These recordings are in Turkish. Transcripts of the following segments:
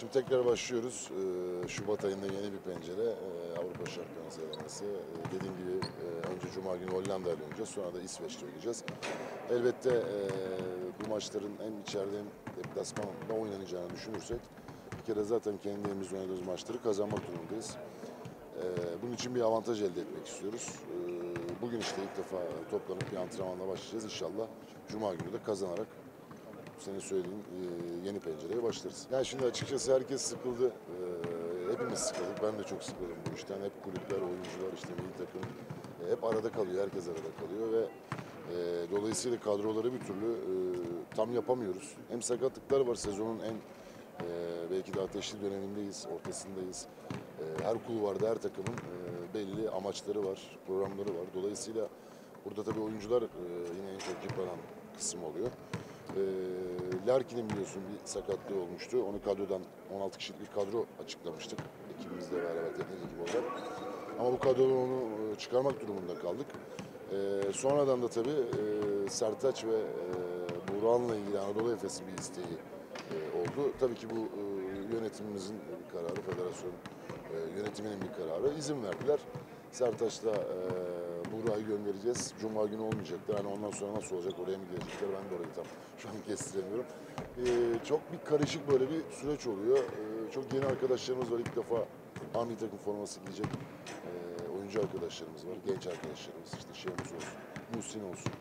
Şimdi tekrar başlıyoruz. Ee, Şubat ayında yeni bir pencere. Ee, Avrupa Şampiyonası. Ee, Dediğim gibi e, önce Cuma günü Hollanda ile oynayacağız. Sonra da İsveç'te oynayacağız. Elbette bu maçların hem içeride hem deplasmanda oynanacağını düşünürsek bir kere zaten kendi evimizde oynadığımız maçları kazanmak durumundayız. Ee, Bunun için bir avantaj elde etmek istiyoruz. Ee, Bugün işte ilk defa toplanıp bir antrenmanla başlayacağız. İnşallah Cuma günü de kazanarak senin söylediğin e, yeni pencereye başlarız. Yani şimdi açıkçası herkes sıkıldı. E, hepimiz sıkıldık. Ben de çok sıkıldım bu işten. Hep kulüpler, oyuncular, işte milli takım e, hep arada kalıyor. Herkes arada kalıyor ve dolayısıyla kadroları bir türlü tam yapamıyoruz. Hem sakatlıklar var sezonun en e, belki de ateşli dönemindeyiz, ortasındayız. E, her kulvarda, her takımın e, belli amaçları var, programları var. Dolayısıyla burada tabii oyuncular e, yine en çok yıpranan kısım oluyor. E, Larkin'in biliyorsun bir sakatlığı olmuştu. Onu kadrodan 16 kişilik bir kadro açıklamıştık. Ekibimizle beraber teknik ekip olarak. Ama bu kadrodan onu e, çıkarmak durumunda kaldık. E, sonradan da tabii e, Sertaç ve e, Buğra'nla ilgili Anadolu Efes'in bir isteği e, oldu. Tabii ki bu e, yönetimimizin kararı, federasyon e, yönetiminin bir kararı. İzin verdiler. Sertaç'la e, Buğra'yı göndereceğiz. Cuma günü olmayacaklar. Hani ondan sonra nasıl olacak, oraya mı gelecekler ben de orayı tam şu an kestiremiyorum. E, çok bir karışık böyle bir süreç oluyor. E, çok yeni arkadaşlarımız var. İlk defa Ami takım forması giyecek e, oyuncu arkadaşlarımız var. Genç arkadaşlarımız. işte Şemus olsun, Muhsin olsun,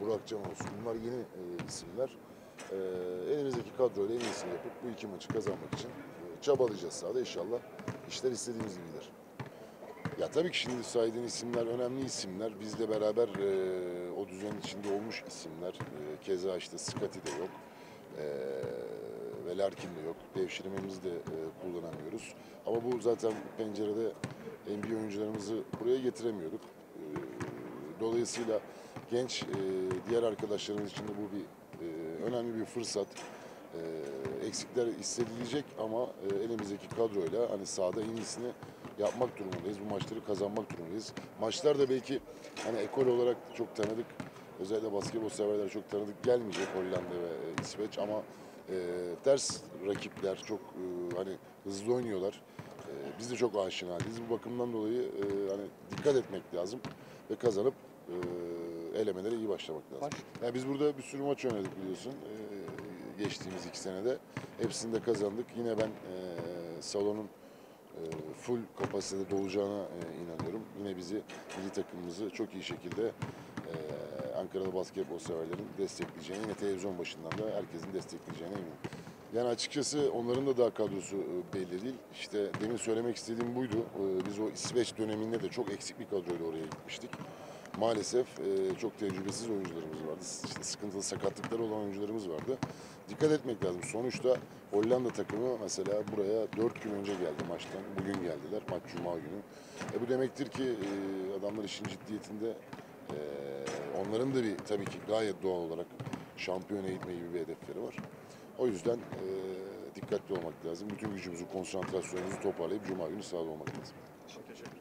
Burakcan olsun. Bunlar yeni e, isimler. E, elimizdeki kadroyla en iyisini yapıp bu iki maçı kazanmak için e, çabalayacağız sahada. İnşallah işler istediğimiz gibi gider. Ya tabii ki şimdi saydığın isimler önemli isimler. Bizle beraber e, o düzenin içinde olmuş isimler. E, keza işte Skati de yok. E, ve Larkin de yok. Devşirmemizi de e, kullanamıyoruz. Ama bu zaten pencerede NBA oyuncularımızı buraya getiremiyorduk. E, dolayısıyla genç e, diğer arkadaşlarımız için de bu bir e, önemli bir fırsat. E, eksikler hissedilecek ama e, elimizdeki kadroyla hani sahada en iyisini yapmak durumundayız. Bu maçları kazanmak durumundayız. Maçlar da belki hani ekol olarak çok tanıdık. Özellikle basketbol severler çok tanıdık gelmeyecek Hollanda ve e, İsveç ama e, ters rakipler çok e, hani hızlı oynuyorlar. E, biz de çok aşinayız. Bu bakımdan dolayı e, hani dikkat etmek lazım ve kazanıp e, elemelere iyi başlamak lazım. Yani biz burada bir sürü maç oynadık biliyorsun. E, geçtiğimiz iki senede. Hepsini de kazandık. Yine ben e, salonun full kapasitede dolacağına e, inanıyorum. Yine bizi, milli takımımızı çok iyi şekilde e, Ankara'da basketbol severlerin destekleyeceğine, yine televizyon başından da herkesin destekleyeceğine eminim. Yani açıkçası onların da daha kadrosu e, belli değil. İşte demin söylemek istediğim buydu. E, Biz o İsveç döneminde de çok eksik bir kadroyla oraya gitmiştik. Maalesef e, çok tecrübesiz oyuncularımız vardı. İşte sıkıntılı sakatlıkları olan oyuncularımız vardı. Dikkat etmek lazım. Sonuçta Hollanda takımı mesela buraya 4 gün önce geldi maçtan. Bugün geldiler. Maç Cuma günü. E bu demektir ki e, adamlar işin ciddiyetinde e, onların da bir tabii ki gayet doğal olarak şampiyona gitme gibi bir hedefleri var. O yüzden e, dikkatli olmak lazım. Bütün gücümüzü, konsantrasyonumuzu toparlayıp Cuma günü sahada olmak lazım. Çok teşekkür